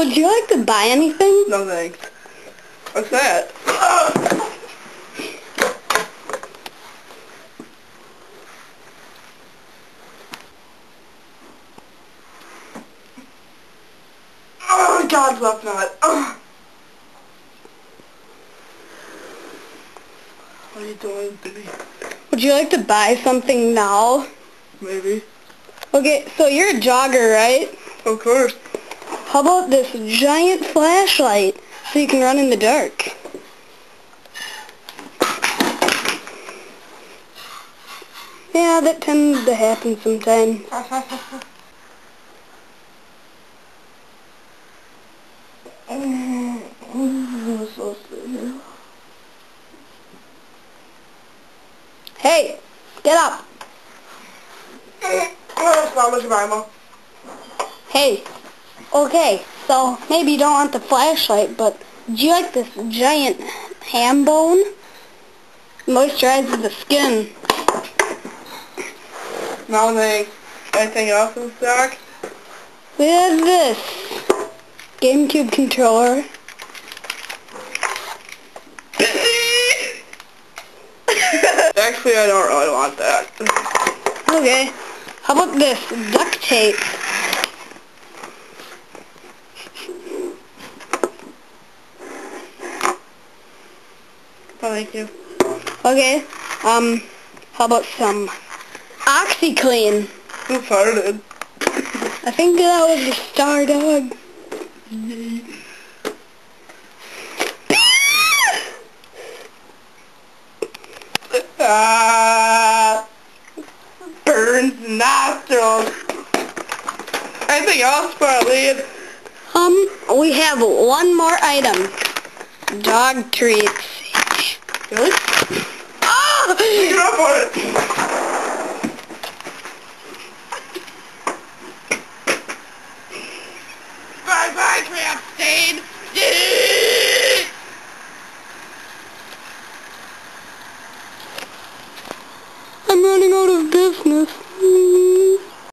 Would you like to buy anything? No thanks. What's that? Oh, God, left nut. Oh. What are you doing to me? Would you like to buy something now? Maybe. Okay, so you're a jogger, right? Of course. How about this giant flashlight so you can run in the dark? Yeah, that tends to happen sometimes. Hey, get up. Hey, okay, so maybe you don't want the flashlight, but do you like this giant ham bone? Moisturizes the skin. No thanks. Anything else in stock? We have this GameCube controller. Actually, I don't really want that. Okay, how about this duct tape? Thank you. Okay, um, how about some OxiClean? Who farted? I think that was the star dog. Ah, burns nostrils. Anything else for a lead? Um, we have one more item. Dog treats. Really? Ah! Get up on it! bye bye, Trampstein! I'm running out of business.